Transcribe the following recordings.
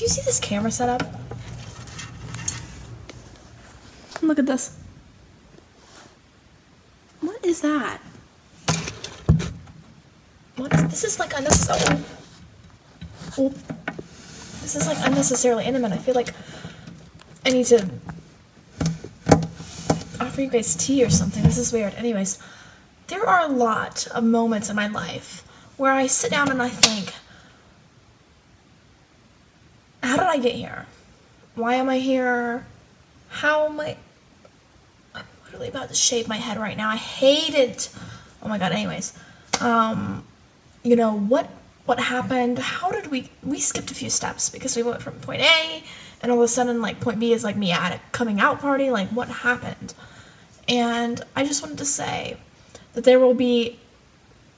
Do you see this camera setup? Look at this. What is that? What is this? Is like unnecessary. Oh. This is like unnecessarily intimate. I feel like I need to offer you guys tea or something. This is weird. Anyways, there are a lot of moments in my life where I sit down and I think, how did I get here? Why am I here? How am I? I'm literally about to shave my head right now. I hate it. Oh my god. Anyways, um, you know what? What happened? How did we? We skipped a few steps because we went from point A, and all of a sudden, like point B is like me at a coming out party. Like what happened? And I just wanted to say that there will be,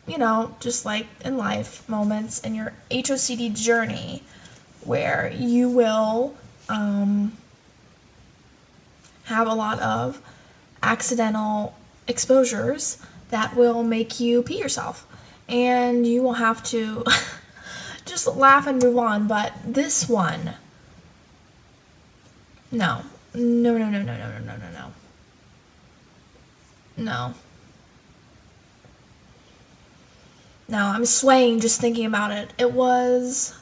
you know, just like in life, moments in your HOCD journey where you will um, have a lot of accidental exposures that will make you pee yourself. And you will have to just laugh and move on. But this one, no. No, no, no, no, no, no, no, no, no. No. No, I'm swaying just thinking about it. It was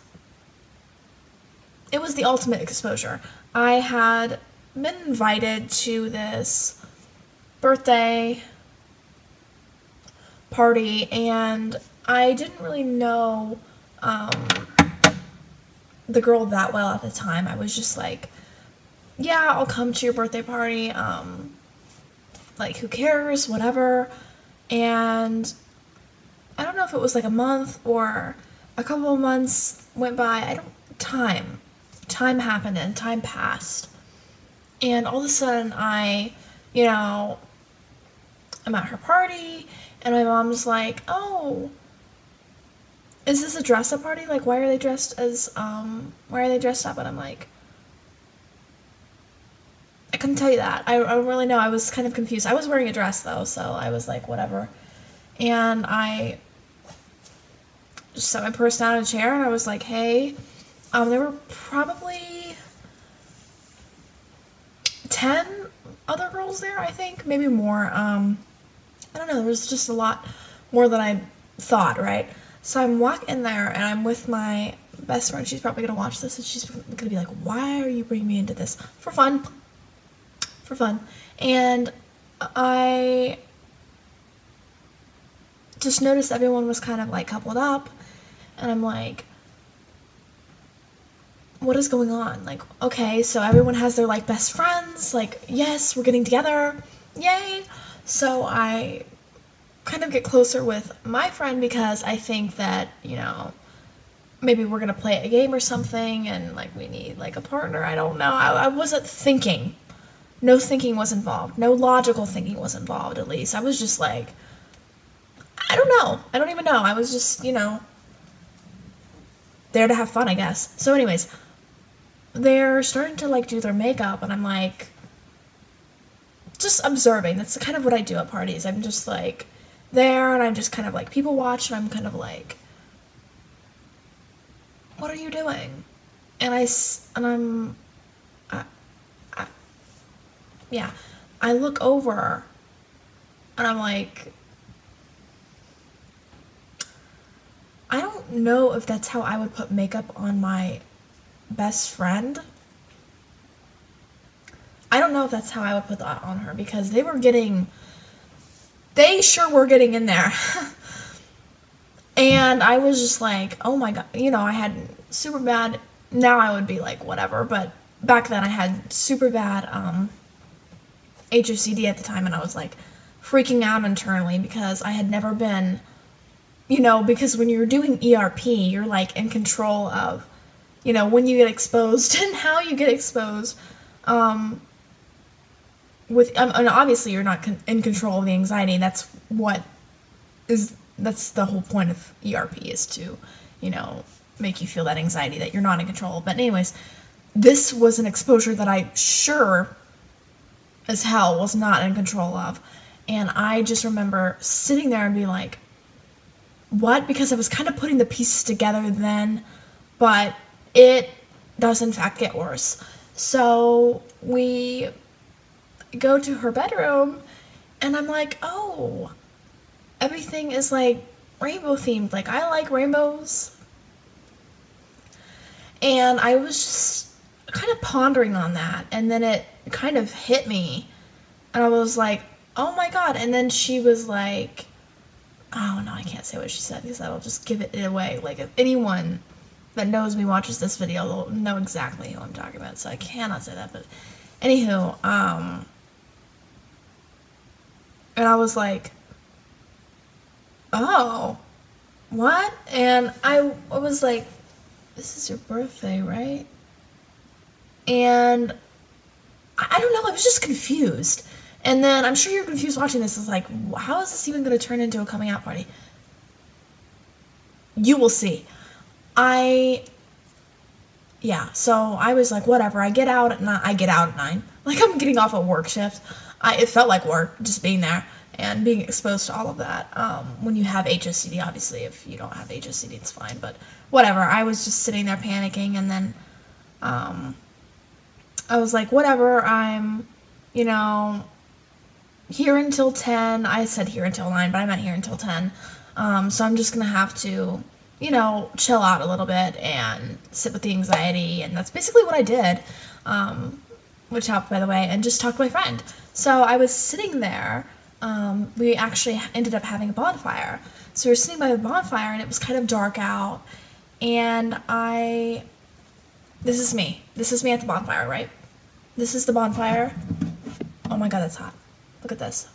it was the ultimate exposure. I had been invited to this birthday party and I didn't really know um, the girl that well at the time. I was just like, yeah, I'll come to your birthday party. Um, like, who cares? Whatever. And I don't know if it was like a month or a couple of months went by. I don't, time time happened and time passed. And all of a sudden, I, you know, I'm at her party, and my mom's like, oh, is this a dress up party? Like, why are they dressed as, um, why are they dressed up? And I'm like, I couldn't tell you that. I, I don't really know. I was kind of confused. I was wearing a dress though, so I was like, whatever. And I just set my purse down in a chair and I was like, hey, um, there were probably 10 other girls there, I think, maybe more. Um, I don't know, there was just a lot more than I thought, right? So I'm walking there and I'm with my best friend. She's probably gonna watch this and she's gonna be like, Why are you bringing me into this? For fun. For fun. And I just noticed everyone was kind of like coupled up and I'm like, what is going on? Like, okay, so everyone has their like best friends, like, yes, we're getting together, yay. So I kind of get closer with my friend because I think that, you know, maybe we're gonna play a game or something and like we need like a partner. I don't know. I, I wasn't thinking. No thinking was involved. No logical thinking was involved, at least. I was just like, I don't know. I don't even know. I was just, you know, there to have fun, I guess. So, anyways, they're starting to like do their makeup and I'm like just observing. That's kind of what I do at parties. I'm just like there and I'm just kind of like people watch and I'm kind of like what are you doing? And I and I'm I, I, yeah, I look over and I'm like I don't know if that's how I would put makeup on my best friend. I don't know if that's how I would put that on her because they were getting, they sure were getting in there. and I was just like, oh my god, you know, I had super bad, now I would be like, whatever, but back then I had super bad um, HOCD at the time and I was like freaking out internally because I had never been, you know, because when you're doing ERP, you're like in control of you know, when you get exposed and how you get exposed. Um, with um, and obviously you're not con- in control of the anxiety. That's what is that's the whole point of ERP is to, you know, make you feel that anxiety that you're not in control. But anyways, this was an exposure that I sure as hell was not in control of. And I just remember sitting there and being like, what? Because I was kind of putting the pieces together then, but it does in fact get worse. So we go to her bedroom and I'm like, oh, everything is like rainbow themed. Like, I like rainbows. And I was just kind of pondering on that. And then it kind of hit me. And I was like, oh my God. And then she was like, oh no, I can't say what she said because that'll just give it away. Like, if anyone that knows me watches this video, they'll know exactly who I'm talking about. So I cannot say that. But anywho, um, and I was like, oh, what? And I, I was like, this is your birthday, right? And I, I don't know, I was just confused. And then I'm sure you're confused watching this. It's like, how is this even going to turn into a coming out party? You will see. I, yeah, so I was like, whatever. I get out at nine. I get out at nine. Like I'm getting off a work shift. I, it felt like work just being there and being exposed to all of that. Um, when you have HSCD, obviously, if you don't have HSCD, it's fine. But whatever. I was just sitting there panicking, and then um, I was like, whatever. I'm, you know, here until 10. I said here until 9, but I meant here until 10. Um, so I'm just going to have to, you know, chill out a little bit and sit with the anxiety. And that's basically what I did, um, which helped, by the way, and just talk to my friend. So I was sitting there. Um, we actually ended up having a bonfire. So we were sitting by the bonfire, and it was kind of dark out. And I. This is me. This is me at the bonfire, right? This is the bonfire. Oh my god, that's hot. Look at this.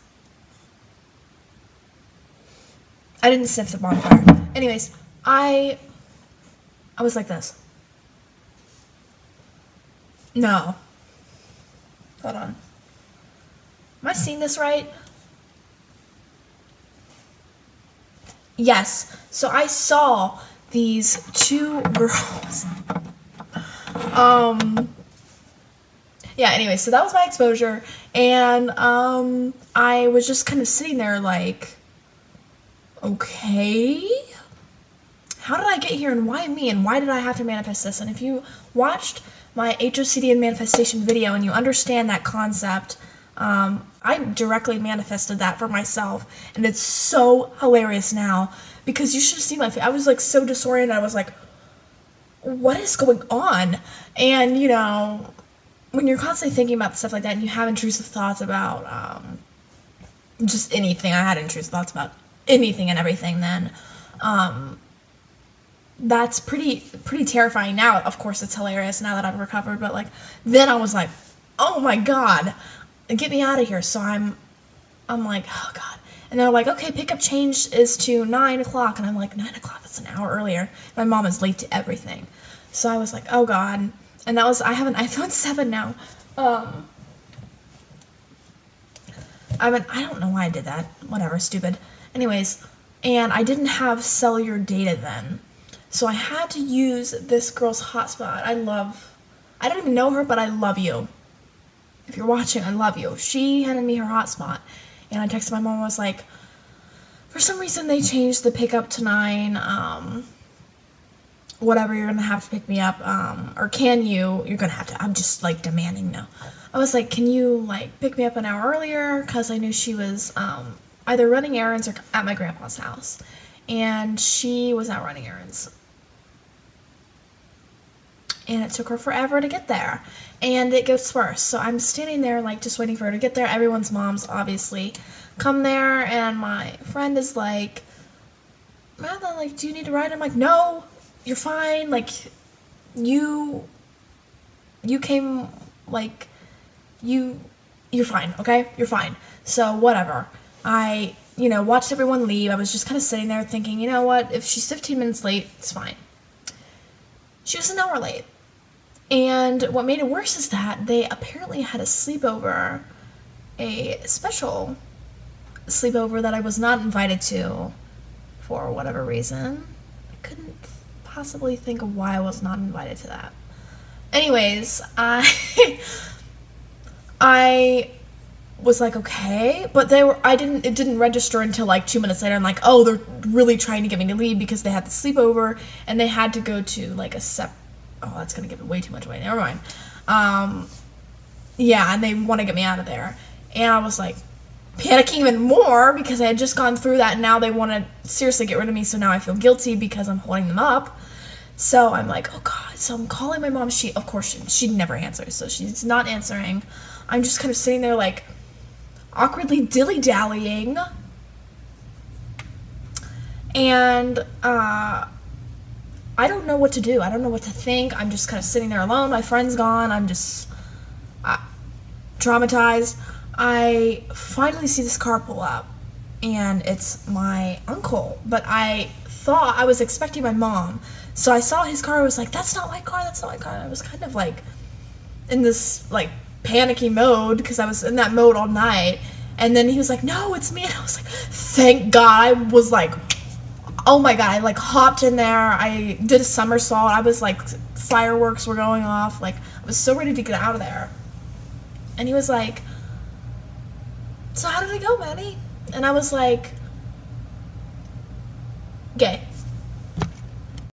I didn't sniff the bonfire. Anyways, I I was like this. No. Hold on. Am I seeing this right? Yes. So I saw these two girls. um yeah, anyway, so that was my exposure and um I was just kind of sitting there like okay how did I get here and why me and why did I have to manifest this? And if you watched my HOCD and manifestation video and you understand that concept, um, I directly manifested that for myself, and it's so hilarious now because you should have seen my face. I was like so disoriented. I was like, "What is going on?" And you know, when you're constantly thinking about stuff like that, and you have intrusive thoughts about um, just anything, I had intrusive thoughts about anything and everything. Then, um, that's pretty pretty terrifying. Now, of course, it's hilarious now that I've recovered. But like, then I was like, "Oh my god, get me out of here!" So I'm, I'm like, "Oh god." And they're like, okay, pickup change is to 9 o'clock. And I'm like, 9 o'clock? That's an hour earlier. My mom is late to everything. So I was like, oh God. And that was, I have an iPhone 7 now. Um, I mean, I don't know why I did that. Whatever, stupid. Anyways, and I didn't have cellular data then. So I had to use this girl's hotspot. I love, I don't even know her, but I love you. If you're watching, I love you. She handed me her hotspot. And I texted my mom, I was like, for some reason they changed the pickup to 9. Um, whatever, you're gonna have to pick me up. Um, or can you? You're gonna have to. I'm just like demanding now. I was like, can you like pick me up an hour earlier? Because I knew she was um, either running errands or at my grandpa's house. And she was not running errands. And it took her forever to get there. And it gets worse. So I'm standing there, like, just waiting for her to get there. Everyone's moms, obviously, come there. And my friend is like, Martha, like, do you need a ride? I'm like, no, you're fine. Like, you, you came, like, you, you're fine, okay? You're fine. So, whatever. I, you know, watched everyone leave. I was just kind of sitting there thinking, you know what? If she's 15 minutes late, it's fine. She was an hour late. And what made it worse is that they apparently had a sleepover, a special sleepover that I was not invited to for whatever reason. I couldn't possibly think of why I was not invited to that. Anyways, I I was like okay but they were i didn't it didn't register until like two minutes later i'm like oh they're really trying to get me to leave because they had the sleepover and they had to go to like a sep oh, that's gonna give it way too much away. Never mind. Um, yeah, and they want to get me out of there, and I was like panicking even more because I had just gone through that, and now they want to seriously get rid of me. So now I feel guilty because I'm holding them up. So I'm like, oh god. So I'm calling my mom. She, of course, she, she never answers. So she's not answering. I'm just kind of sitting there like awkwardly dilly dallying. And uh, I don't know what to do. I don't know what to think. I'm just kind of sitting there alone. My friend's gone. I'm just uh, traumatized. I finally see this car pull up, and it's my uncle. But I thought I was expecting my mom. So I saw his car. I was like, "That's not my car. That's not my car." And I was kind of like in this like panicky mode because I was in that mode all night. And then he was like, "No, it's me." And I was like, "Thank God!" I was like, "Oh my God!" I like hopped in there. I did a somersault. I was like, fireworks were going off. Like I was so ready to get out of there. And he was like, "So how did it go, Maddy?" And I was like, "Gay."